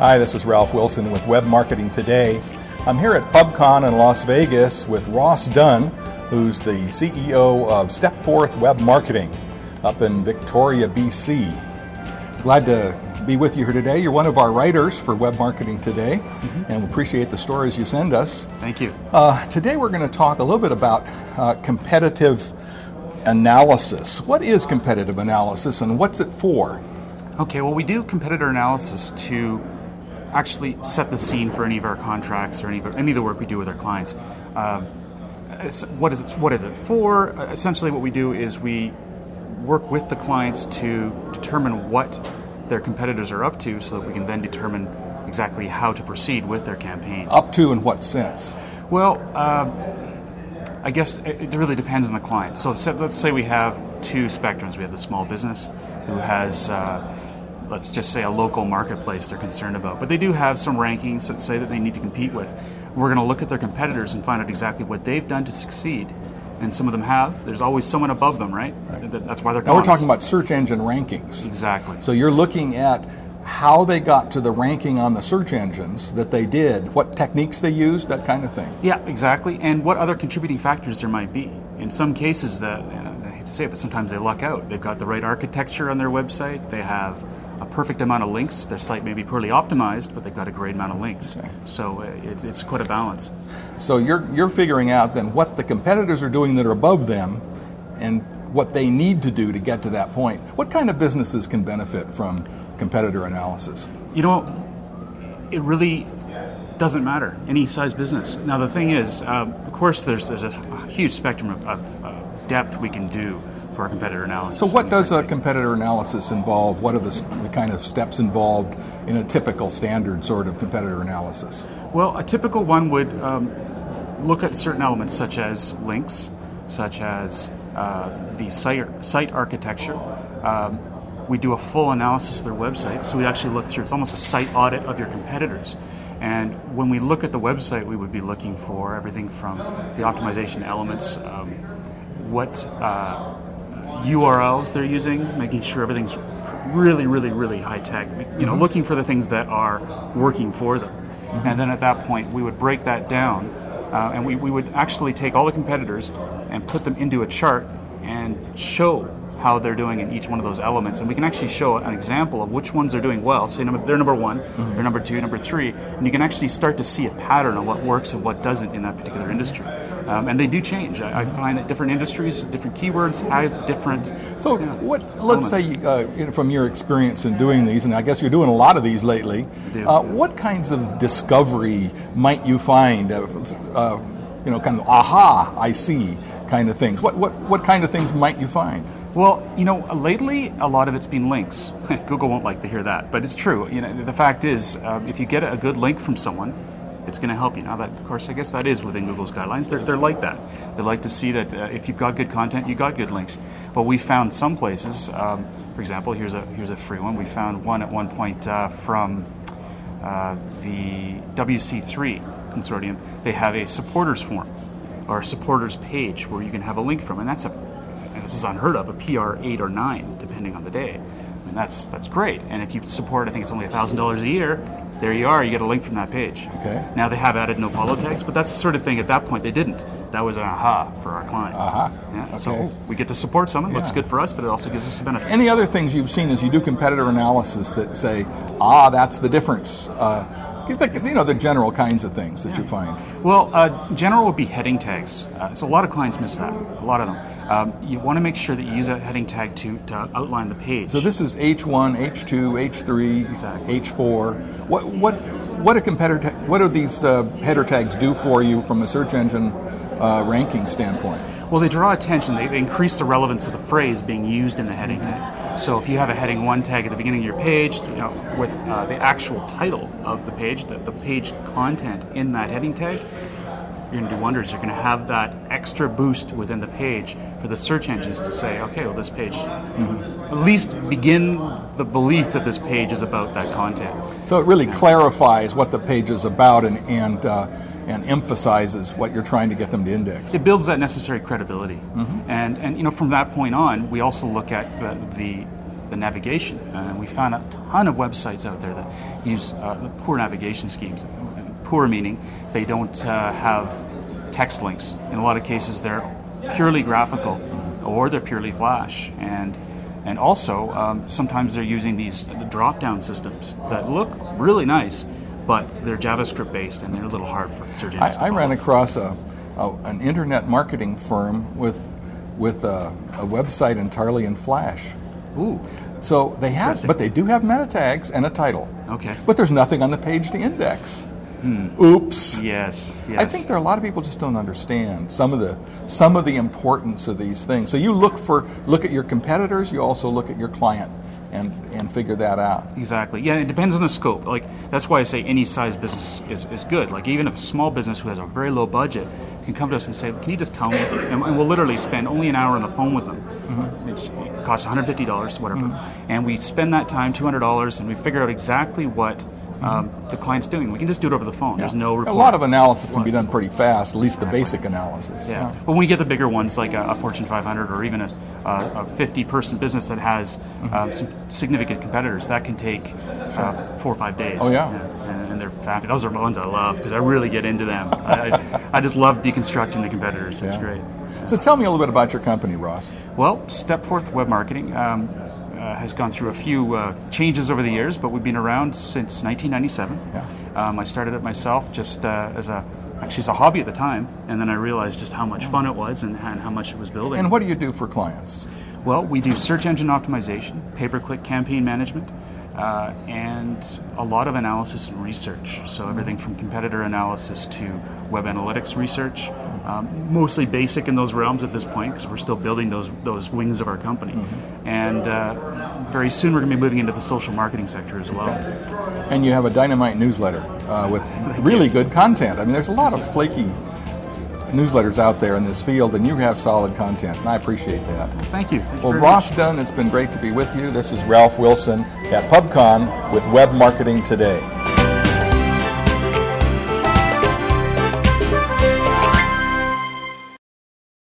Hi, this is Ralph Wilson with Web Marketing Today. I'm here at PubCon in Las Vegas with Ross Dunn, who's the CEO of Stepforth Web Marketing up in Victoria, BC. Glad to be with you here today. You're one of our writers for Web Marketing Today, mm-hmm. and we appreciate the stories you send us. Thank you. Uh, today we're going to talk a little bit about uh, competitive analysis. What is competitive analysis and what's it for? Okay, well, we do competitor analysis to actually set the scene for any of our contracts or any of, any of the work we do with our clients. Um, what is it? What is it for? Uh, essentially, what we do is we work with the clients to determine what their competitors are up to, so that we can then determine exactly how to proceed with their campaign. Up to in what sense? Well. Um, I guess it really depends on the client. So let's say we have two spectrums. We have the small business who has uh, let's just say a local marketplace they're concerned about. But they do have some rankings that say that they need to compete with. We're going to look at their competitors and find out exactly what they've done to succeed. And some of them have. There's always someone above them, right? right. That's why they're. Now we're talking about search engine rankings. Exactly. So you're looking at how they got to the ranking on the search engines that they did, what techniques they used, that kind of thing. Yeah, exactly, and what other contributing factors there might be. In some cases, that I hate to say it, but sometimes they luck out. They've got the right architecture on their website. They have a perfect amount of links. Their site may be poorly optimized, but they've got a great amount of links. Okay. So uh, it, it's quite a balance. So you're you're figuring out then what the competitors are doing that are above them, and what they need to do to get to that point. What kind of businesses can benefit from competitor analysis? You know, it really doesn't matter any size business. Now the thing is, um, of course, there's there's a huge spectrum of, of uh, depth we can do for our competitor analysis. So, what does a competitor analysis involve? What are the, the kind of steps involved in a typical standard sort of competitor analysis? Well, a typical one would um, look at certain elements such as links, such as uh, the site, site architecture. Um, we do a full analysis of their website, so we actually look through. It's almost a site audit of your competitors. And when we look at the website, we would be looking for everything from the optimization elements, um, what uh, URLs they're using, making sure everything's really, really, really high tech. You know, mm-hmm. looking for the things that are working for them. Mm-hmm. And then at that point, we would break that down, uh, and we, we would actually take all the competitors and put them into a chart and show how they're doing in each one of those elements. And we can actually show an example of which ones are doing well. So they're number one, mm-hmm. they're number two, number three, and you can actually start to see a pattern of what works and what doesn't in that particular industry. Um, and they do change. I, I, find that different industries, different keywords have different. So, you know, what? Let's elements. say uh, from your experience in doing these, and I guess you're doing a lot of these lately. Uh, what kinds of discovery might you find? Uh, you know, kind of aha, I see kind of things. What what what kind of things might you find? Well, you know, lately a lot of it's been links. Google won't like to hear that, but it's true. You know, the fact is, um, if you get a good link from someone, it's going to help you. Now, that of course, I guess that is within Google's guidelines. They're, they're like that. They like to see that uh, if you've got good content, you got good links. But we found some places. Um, for example, here's a here's a free one. We found one at one point uh, from uh, the WC3 consortium. They have a supporters form or a supporters page where you can have a link from, and that's a and this is unheard of, a PR eight or nine, depending on the day. And that's that's great. And if you support, I think it's only thousand dollars a year. There you are. You get a link from that page. Okay. Now they have added no follow tags, but that's the sort of thing. At that point, they didn't. That was an aha for our client. Aha. Yeah. Okay. So we get to support someone. Yeah. Looks good for us, but it also gives us a benefit. Any other things you've seen as you do competitor analysis that say, ah, that's the difference? Uh, you know the general kinds of things that yeah. you find. Well, uh, general would be heading tags. Uh, so a lot of clients miss that. A lot of them. Um, you want to make sure that you use a heading tag to, to outline the page. So this is H1, H2, H3, exactly. H4. What what what a competitor? what do these uh, header tags do for you from a search engine uh, ranking standpoint? Well, they draw attention. They, they, increase the relevance of the phrase being used in the heading tag. So if you have a heading one tag at the beginning of your page, you know, with uh, the actual title of the page, the, the page content in that heading tag, you're going to do wonders. You're going to have that extra boost within the page for the search engines to say, okay, well, this page, mm-hmm. at least begin the belief that this page is about that content. So it really yeah. clarifies what the page is about and and uh, and emphasizes what you're trying to get them to index. It builds that necessary credibility, mm-hmm. and and you know from that point on, we also look at the, the the navigation. And we found a ton of websites out there that use uh, poor navigation schemes. Poor meaning they don't uh, have text links. In a lot of cases, they're purely graphical or they're purely flash. And and also, um, sometimes they're using these drop-down systems that look really nice, but they're JavaScript based and they're a little hard for search engines. I, I ran across a, a, an internet marketing firm with with a, a website entirely in Flash. Ooh. So they have, but they do have meta tags and a title. Okay. But there's nothing on the page to index. Oops. Yes, yes. I think there are a lot of people just don't understand some of the some of the importance of these things. So you look for look at your competitors. You also look at your client and and figure that out. Exactly. Yeah, it depends on the scope. Like that's why I say any size business is, is good. Like even if a small business who has a very low budget can come to us and say, "Can you just tell me?" And, we'll literally spend only an hour on the phone with them. Mm-hmm. It costs one hundred fifty dollars, whatever, mm-hmm. and we spend that time two hundred dollars, and we figure out exactly what um, the client's doing. We can just do it over the phone. Yeah. There's no report. A lot of analysis can be done pretty fast, at least the basic analysis. Yeah. yeah. But when we get the bigger ones, like a, a Fortune 500 or even a, a 50 person business that has mm-hmm. um, some significant competitors, that can take uh, four or five days. Oh, yeah. And, and they're fabulous. Those are the ones I love because I really get into them. I, I, just love deconstructing the competitors. It's great. So tell me a little bit about your company, Ross. Well, Stepforth Web Marketing. Um, uh, has gone through a few uh, changes over the years, but we've been around since 1997. Yeah. Um, I started it myself just uh, as a actually as a hobby at the time, and then I realized just how much fun it was and, and how much it was building. And what do you do for clients? Well, we do search engine optimization, pay-per-click campaign management, uh, and a lot of analysis and research. So everything from competitor analysis to web analytics research, um, mostly basic in those realms at this point because we're still building those those wings of our company. Mm-hmm. And uh, very soon we're going to be moving into the social marketing sector as well. And you have a dynamite newsletter uh, with really good content. I mean, there's a lot of flaky newsletters out there in this field, and you have solid content, and I appreciate that. Thank you. Thank well, you Ross much. Dunn, it's been great to be with you. This is Ralph Wilson at PubCon with Web Marketing Today.